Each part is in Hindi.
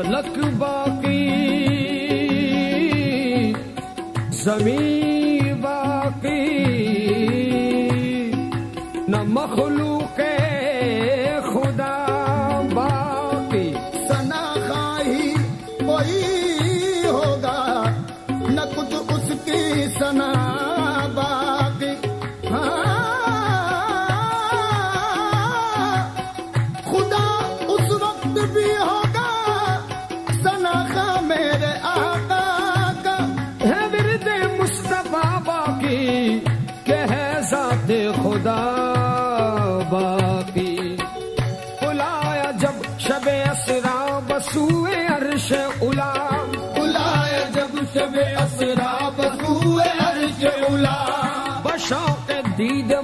ढोलक बाकी जमीन खुदा बाक़ी। उलाया जब शबे असरा बसूए अर्श उला उलाया जब शबे असरा बसू अर्श उला बशौक दीदा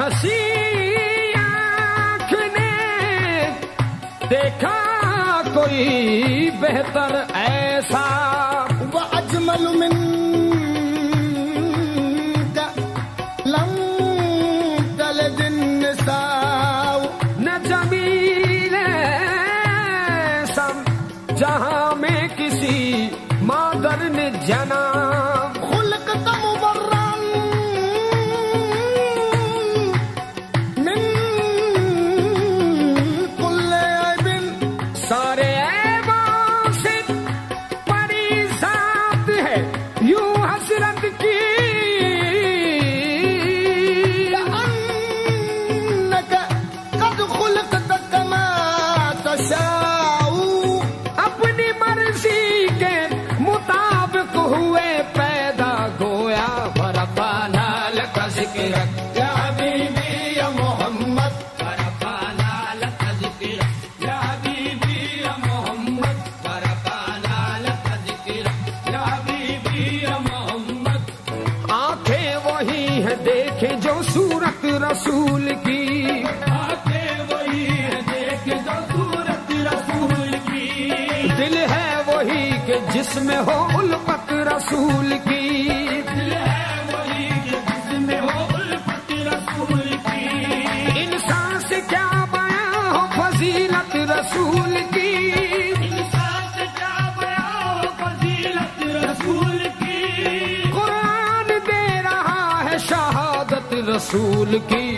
हसी देखा कोई बेहतर ऐसा। वो अजमल मिन देखे जो सूरत रसूल की। आते वही है देखे जो सूरत रसूल की। दिल है वही के जिसमें हो उल्फत रसूल की। दिल है वही के जिसमें हो उल्फत रसूल की। इंसान से क्या बया हो फजीलत रसूल की। रसूल की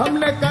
हमने कर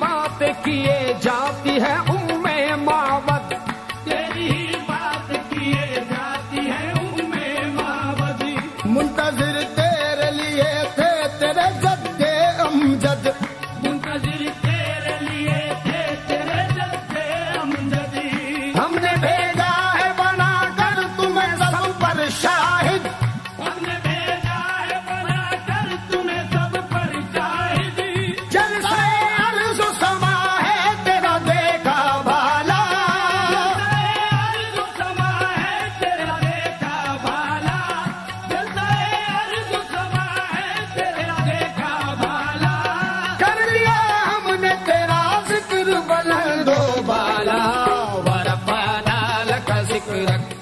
बात किए ciudad.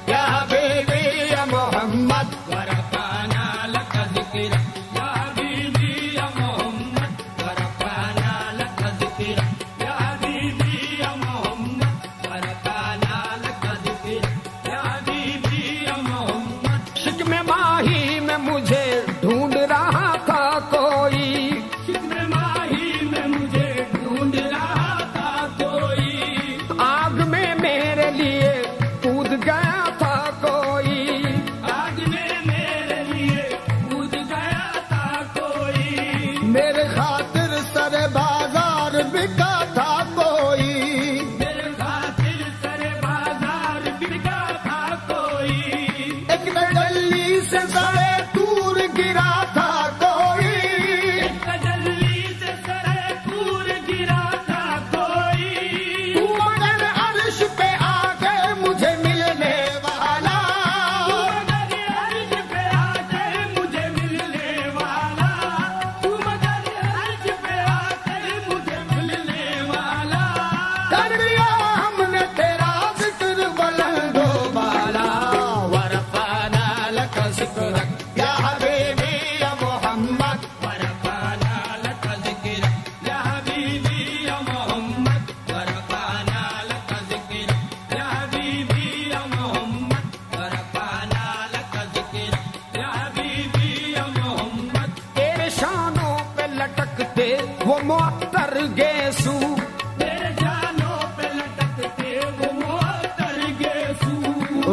लटकते वो मोटर गेसू।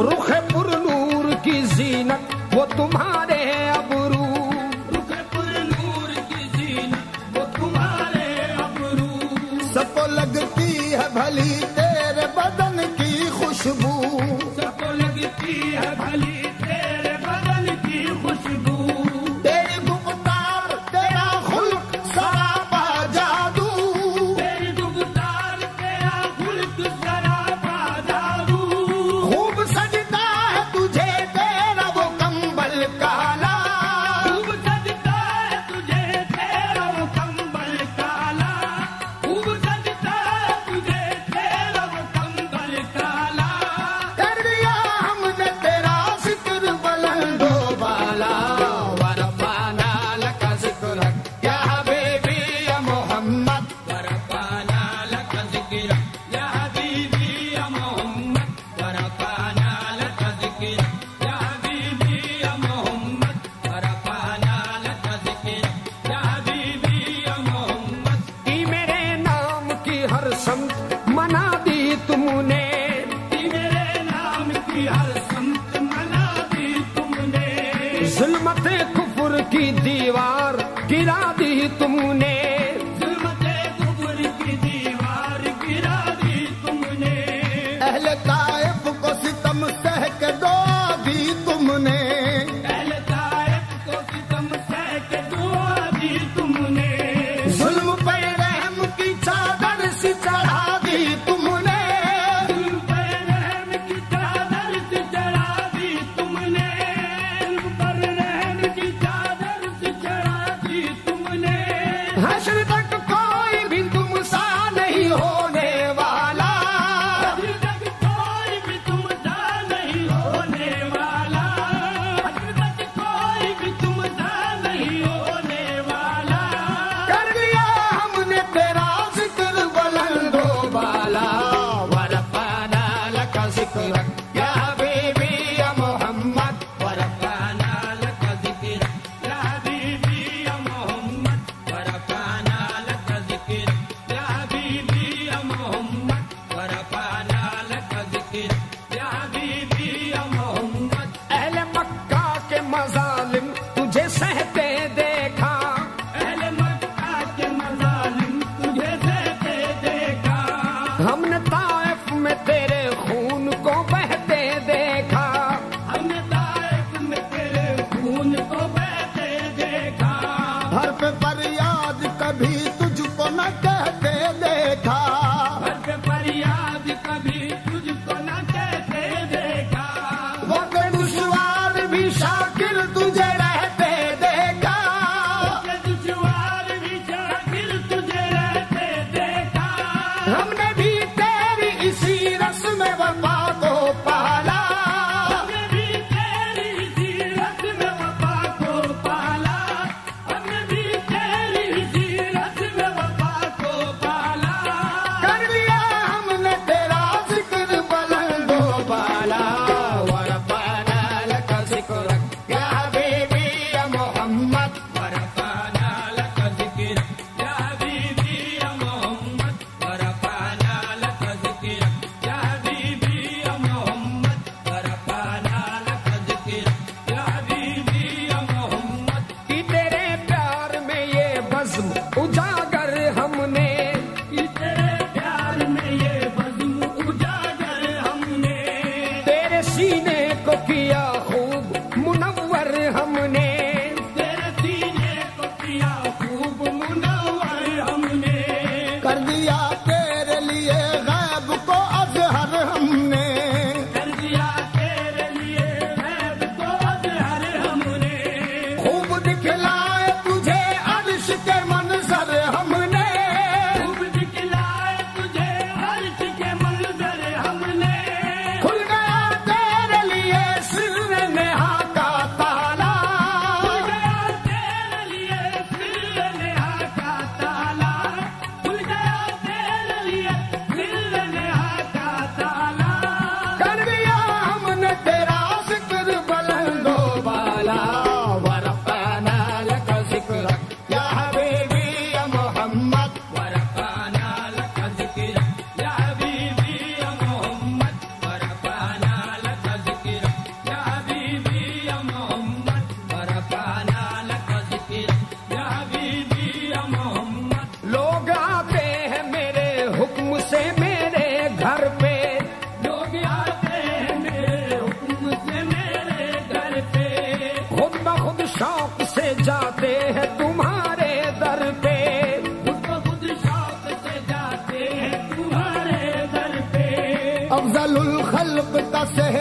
रुख पुर नूर की जीनत वो तुम्हारे तुमने कर दिया I say